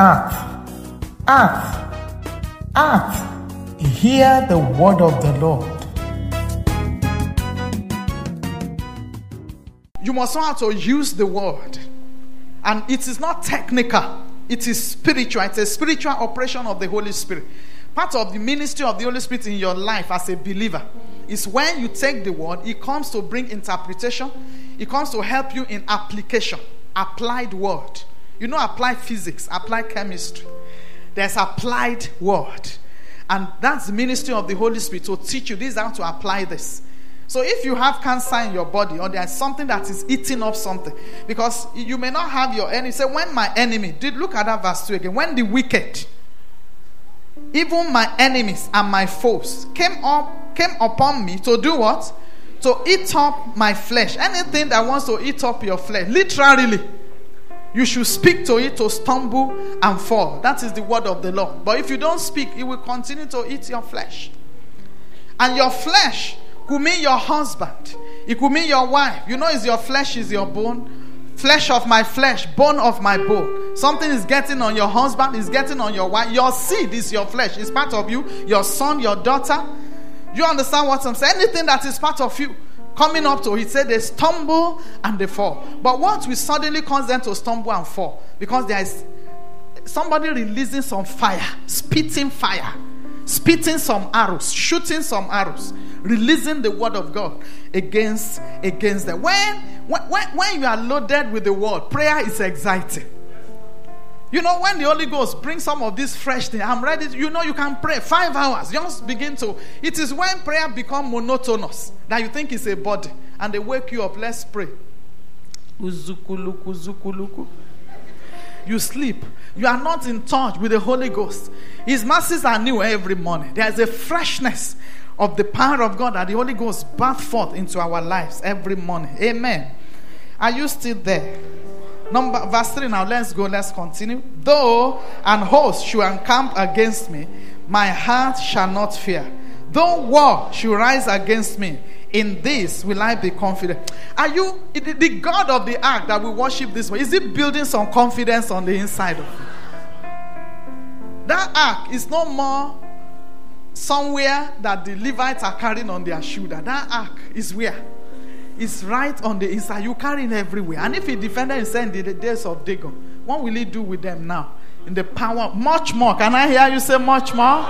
earth, earth, earth, hear the word of the Lord. You must know how to use the word. And it is not technical, it is spiritual. It's a spiritual operation of the Holy Spirit. Part of the ministry of the Holy Spirit in your life as a believer is when you take the word, it comes to bring interpretation, it comes to help you in application, applied word. You know, applied physics, applied chemistry. There's applied word. And that's the ministry of the Holy Spirit to teach you this how to apply this. So if you have cancer in your body or there's something that is eating up something, because you may not have your enemy. Say, when my enemy, did look at that verse 2 again. When the wicked, even my enemies and my foes came up, came upon me to do what? To eat up my flesh. Anything that wants to eat up your flesh, literally. You should speak to it to stumble and fall. That is the word of the Lord. But if you don't speak, it will continue to eat your flesh. And your flesh could mean your husband. It could mean your wife. You know, is your flesh is your bone. Flesh of my flesh, bone of my bone. Something is getting on your husband, is getting on your wife. Your seed is your flesh, it's part of you. Your son, your daughter. You understand what I'm saying? Anything that is part of you coming up to it, said they stumble and they fall. But what will suddenly cause them to stumble and fall? Because there is somebody releasing some fire, spitting fire, spitting some arrows, shooting some arrows releasing the word of God against against them. When, when, when you are loaded with the word, prayer is exciting. You know, when the Holy Ghost brings some of this fresh thing, I'm ready. To, you know, you can pray five hours. Just begin to. It is when prayer become monotonous that you think it's a body, and they wake you up. Let's pray. You sleep. You are not in touch with the Holy Ghost. His mercies are new every morning. There is a freshness of the power of God that the Holy Ghost birth forth into our lives every morning. Amen. Are you still there? Number verse 3 now. Let's go. Let's continue. Though an host should encamp against me, my heart shall not fear. Though war should rise against me, in this will I be confident. Are you the God of the ark that we worship this way? Is it building some confidence on the inside of you? That ark is no more somewhere that the Levites are carrying on their shoulder. That ark is where? It's right on the inside. You carry it everywhere. And if he defended himself in the days of Dagon, what will he do with them now? In the power, much more. Can I hear you say much more?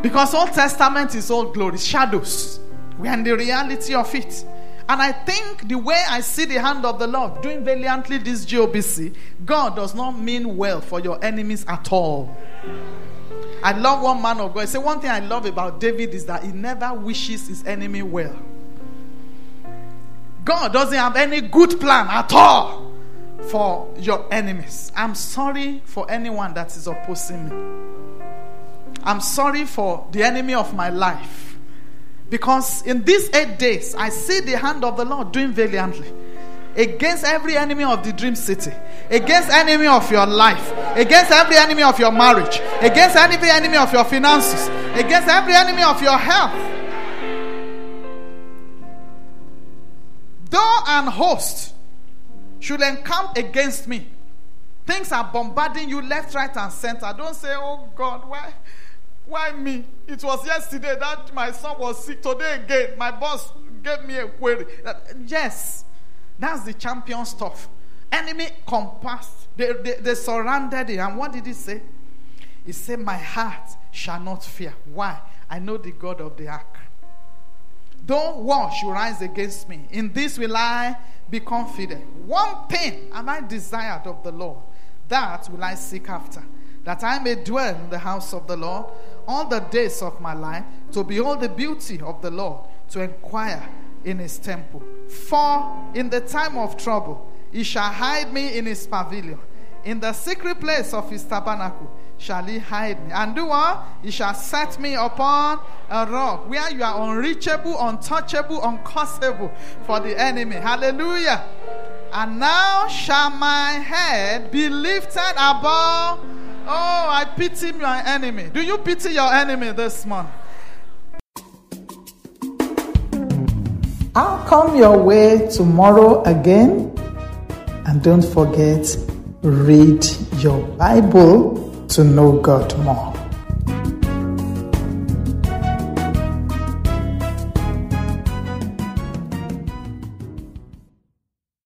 Because Old Testament is all glory, shadows. We are in the reality of it. And I think the way I see the hand of the Lord doing valiantly this GOBC, God does not mean well for your enemies at all. I love one man of God. Say one thing I love about David is that he never wishes his enemy well. God doesn't have any good plan at all for your enemies. I'm sorry for anyone that is opposing me. I'm sorry for the enemy of my life. Because in these eight days, I see the hand of the Lord doing valiantly against every enemy of the dream city, against enemy of your life, against every enemy of your marriage, against every enemy of your finances, against every enemy of your health. Though an host should encamp against me, things are bombarding you left, right, and center. Don't say, Oh God, why? Why me? It was yesterday that my son was sick. Today again, my boss gave me a query. Yes, that's the champion stuff. Enemy compassed, they, they, they surrounded it. And what did he say? He said, My heart shall not fear. Why? I know the God of the ark. Though wash, should rise against me, in this will I be confident. One thing am I desired of the Lord, that will I seek after, that I may dwell in the house of the Lord all the days of my life, to behold the beauty of the Lord, to inquire in his temple. For in the time of trouble, he shall hide me in his pavilion. In the secret place of his tabernacle shall he hide me. And do what? He shall set me upon a rock where you are unreachable, untouchable, uncursable for the enemy. Hallelujah. And now shall my head be lifted above. Oh, I pity my enemy. Do you pity your enemy this month? I'll come your way tomorrow again. And don't forget, read your your Bible to know God more.